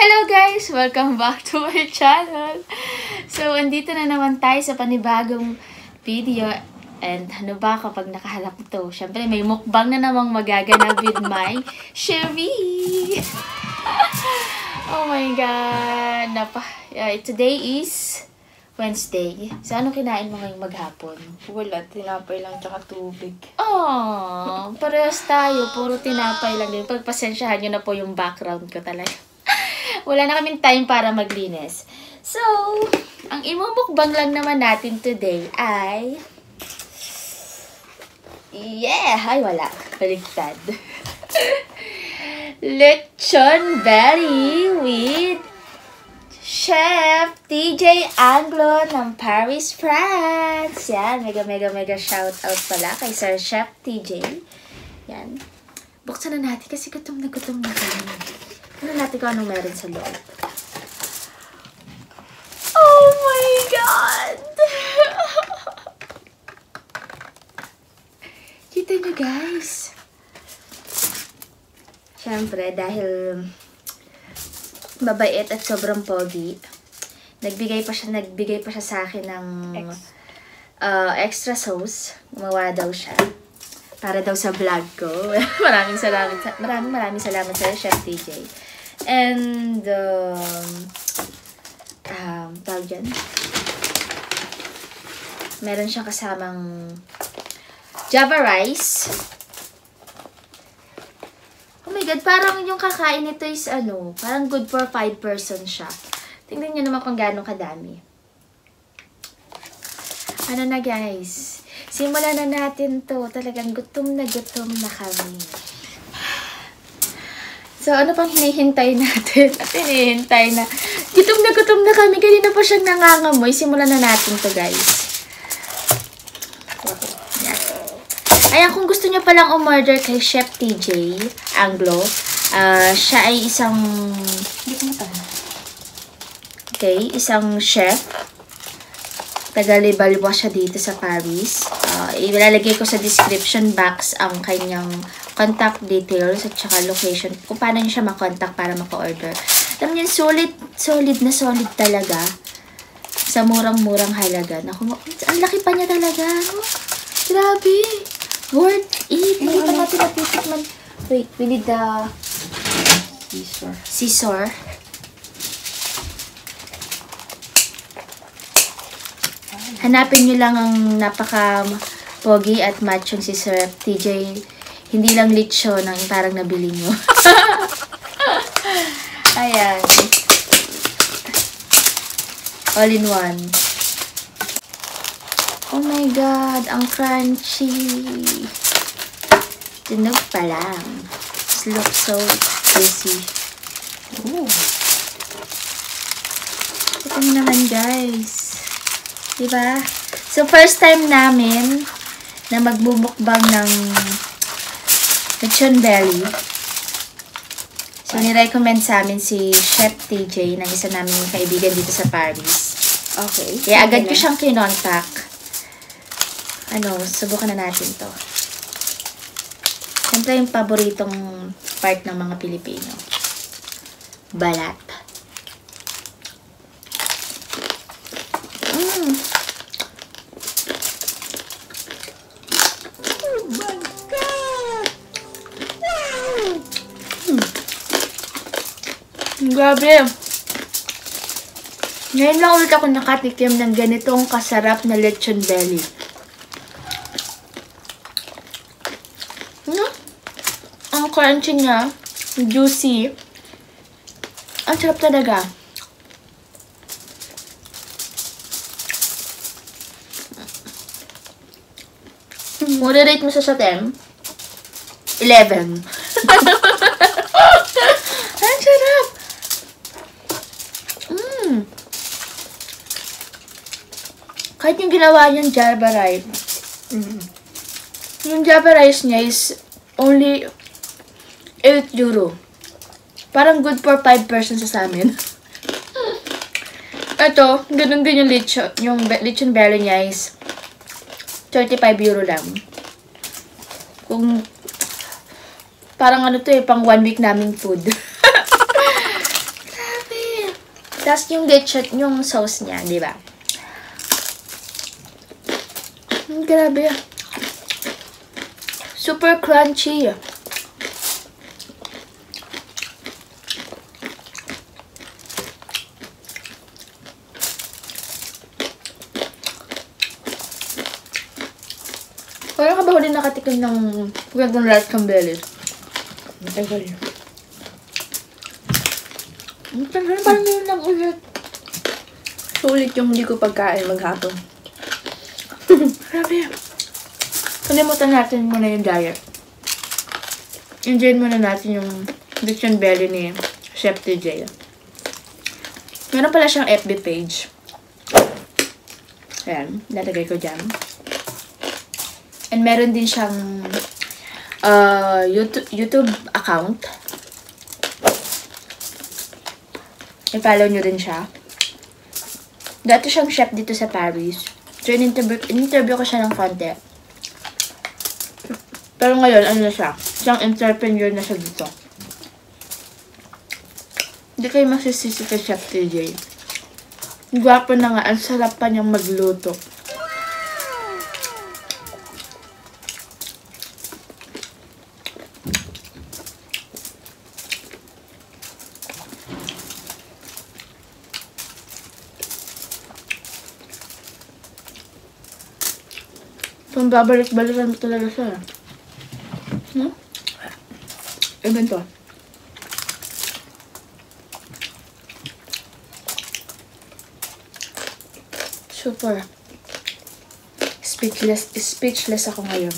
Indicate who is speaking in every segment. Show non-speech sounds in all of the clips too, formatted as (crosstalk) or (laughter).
Speaker 1: Hello guys! Welcome back to my (laughs) channel! So, andito na naman tayo sa panibagong video. And ano ba kapag nakaharap to? Siyempre, may mukbang na namang magaganap with my (laughs) Chevy! (laughs) oh my God! Napa, uh, today is Wednesday. So, ano kinain mo ngayong maghapon?
Speaker 2: Wala, tinapay lang tsaka tubig.
Speaker 1: Oh, parehas tayo. Puro tinapay lang din. Pagpasensyahan nyo na po yung background ko talaga. Wala na kaming time para maglinis. So, ang imumukbang lang naman natin today ay... Yeah! Ay, wala. Baligtad. (laughs) Lechon belly with Chef TJ Anglo ng Paris, France. Yan, mega, mega, mega shout out pala kay Sir Chef TJ. Yan. Buksan na natin kasi gutom na gutom na kami. Ano natin kung anong meron sa loob. Oh my God! (laughs) Kita nyo guys. Siyempre, dahil mabait at sobrang pogi, nagbigay pa siya, nagbigay pa siya sa akin ng
Speaker 2: Ex.
Speaker 1: uh, extra sauce. Gumawa daw siya. Para daw sa vlog ko. (laughs) maraming salamat, sa- maraming maraming salamat sa Chef TJ. And, um, um, tawag dyan. Meron siyang kasamang Java rice. Oh my God, parang yung kakain nito is ano, parang good for 5 person siya. Tingnan niyo naman kung gaano kadami. Ano na guys, simulan na natin to. Talagang gutom na gutom na kami. So, ano pang hinihintay natin? (laughs) At hinihintay na. Gutom na gutom na kami. Kanina pa siyang nangangamoy. Simulan na natin to guys. Yan. Ayan, kung gusto niyo palang umorder kay Chef TJ Anglo, ah, siya ay isang,
Speaker 2: Hindi ko
Speaker 1: okay, isang chef. Taga-Libalwa siya dito sa Paris. Ah, ilalagay ko sa description box ang kanyang contact details at saka location kung paano niyo siya makontak para maka-order. Alam niyo, solid, solid na solid talaga. Sa murang-murang halaga. Naku, ang laki pa niya talaga. No? Grabe. Worth it. Hindi pa natin natitikman. Wait, we need the
Speaker 2: Caesar.
Speaker 1: scissor. Hanapin nyo lang ang napaka pogi at machong si Sir TJ. Hindi lang lechon ang parang nabili nyo. (laughs) Ayan. All in one. Oh my God, ang crunchy. Tunog pa lang. It looks so juicy.
Speaker 2: Ooh.
Speaker 1: Ito nyo naman guys. Diba? So, first time namin na magbubukbang ng lechon belly. So, nirecommend sa amin si Chef TJ ng isa namin kaibigan dito sa Paris.
Speaker 2: Okay.
Speaker 1: Kaya agad ko siyang kinontak. Ano, subukan na natin to. Siyempre yung paboritong part ng mga Pilipino. Balat. Grabe. Ngayon lang ulit ako nakatikim ng ganitong kasarap na lechon belly. No? Ang crunchy niya, juicy. Ang sarap talaga. Moderate mo sa sa 10. 11. Ang sarap! Mm. Kahit yung ginawa niyang Java rice,
Speaker 2: Mm.
Speaker 1: yung Java rice niya is only 8 euro. Parang good for 5 persons sa amin. (laughs) Ito, ganun din yung lechon, yung lechon belly niya is 35 euro lang. Kung parang ano to eh, pang one week naming food. (laughs) Tapos yung lechon, yung sauce niya, di ba? Mm, grabe. Super crunchy. Kaya ka ba huli nakatikim ng gandang rice cambelis?
Speaker 2: Matagal yun.
Speaker 1: Ang tagal, parang yun lang ulit.
Speaker 2: Sulit yung hindi ko pagkain maghapon.
Speaker 1: Grabe. Kalimutan natin muna yung diet. Enjoy muna natin yung Diction Belly ni Chef TJ. Meron pala siyang FB page. Ayan, lalagay ko dyan. And meron din siyang uh, YouTube, YouTube account. I-follow nyo din siya. Dati siyang chef dito sa Paris. So, in-interview, in-interview ko siya ng konti. Pero ngayon, ano na siya? Siyang entrepreneur na siya dito. Hindi kayo masisisi kay Chef TJ. Gwapo na nga. Ang sarap pa niyang magluto. Babalik-balikan mo talaga siya. No? Eh, ganito. Super. Speechless, speechless ako ngayon.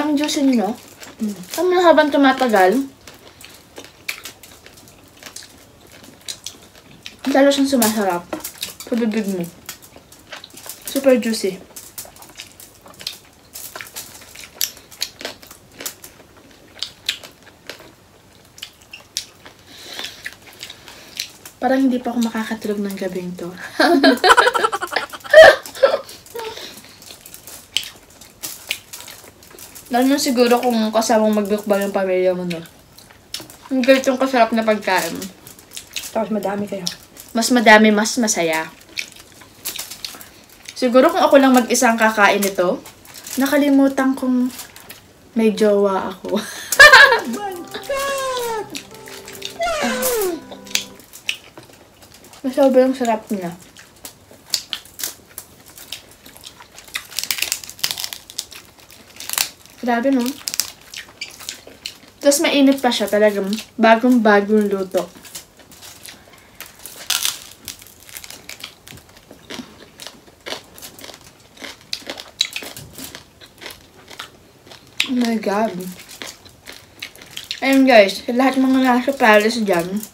Speaker 1: Ang juicy nyo, mm. ang habang tumatagal, lalo siyang sumasarap. Sa bibig mo. Super juicy. Parang hindi pa ako makakatulog ng gabing to. (laughs) Lalo na siguro kung kasamang magbukbang yung pamilya mo, no? Ang ganitong kasarap na pagkain.
Speaker 2: Tapos madami kayo.
Speaker 1: Mas madami, mas masaya. Siguro kung ako lang mag-isang kakain nito, nakalimutan kong may jowa ako. (laughs) Mas sobrang sarap niya. Grabe, no? Tapos mainit pa siya talagang bagong-bagong luto. My God. Ayun guys, lahat mga nasa palace dyan,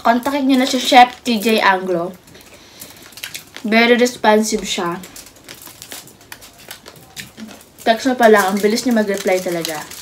Speaker 1: kontakin nyo na si Chef TJ Anglo. Very responsive siya. Text mo pa lang, ang bilis niya mag-reply talaga.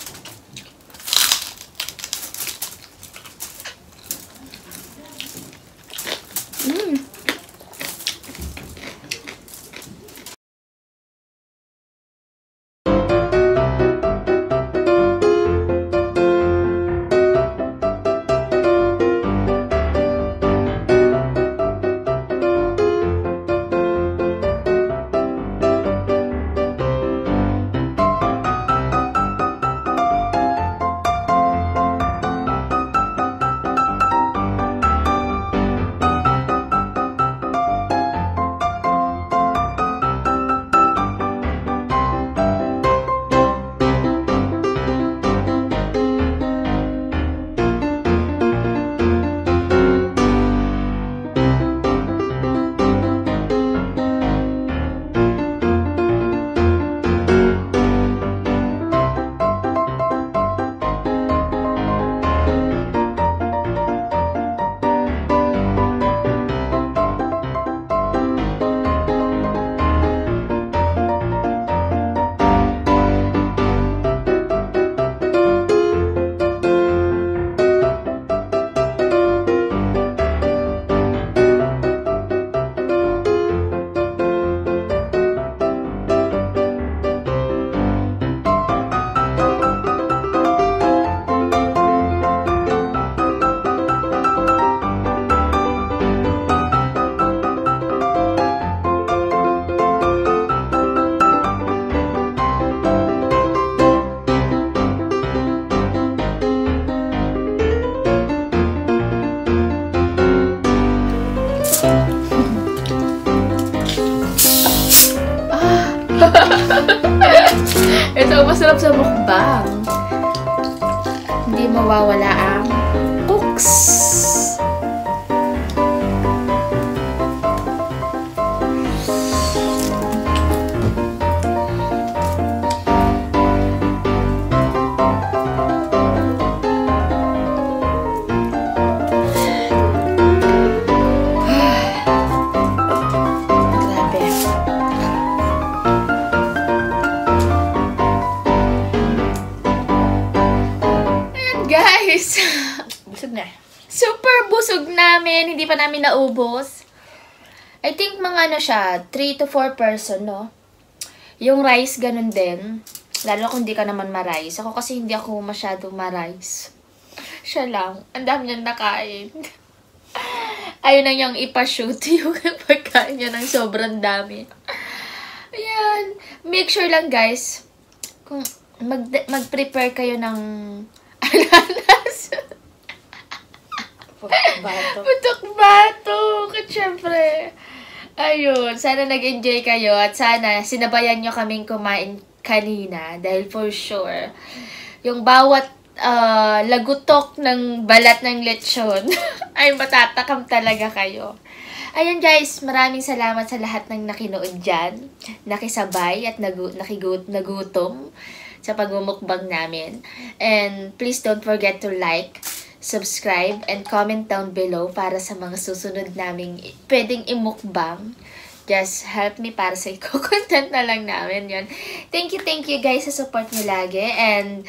Speaker 2: Sa mukbang.
Speaker 1: Hindi mawawala ang cooks. Namin. Hindi pa namin naubos. I think mga ano siya, 3 to 4 person, no? Yung rice, ganun din. Lalo kung hindi ka naman ma-rice. Ako kasi hindi ako masyado ma-rice. (laughs) Siya lang. Ang dami niyang nakain. (laughs) Ayun na niyang ipashoot (laughs) yung pagkain niya ng sobrang dami. Ayan. Make sure lang, guys, kung mag mag-prepare kayo ng ananas.
Speaker 2: Bato.
Speaker 1: Putok batok! At syempre, ayun, sana nag-enjoy kayo at sana sinabayan nyo kaming kumain kanina dahil for sure, yung bawat ah, lagutok ng balat ng lechon (laughs) ay matatakam talaga kayo. Ayun guys, maraming salamat sa lahat ng nakinood dyan, nakisabay at nagu- nagutom sa pagmumukbang namin. And please don't forget to like, subscribe, and comment down below para sa mga susunod naming pwedeng imukbang. Just help me para sa (laughs) content na lang namin yon. Thank you, thank you guys sa support niyo lagi. And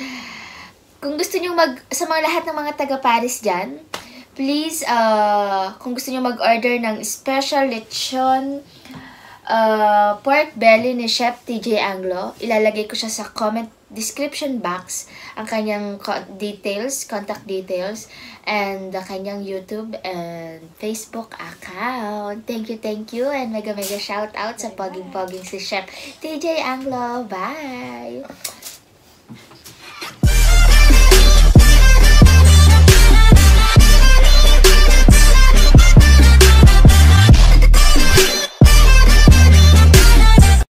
Speaker 1: kung gusto niyo mag, sa mga lahat ng mga taga Paris dyan, please, uh, kung gusto niyo mag-order ng special lechon uh, pork belly ni Chef TJ Anglo, ilalagay ko siya sa comment description box ang kanyang details, contact details, and the kanyang YouTube and Facebook account. Thank you, thank you, and mega mega shout out sa poging-poging si Chef TJ Anglo. Bye!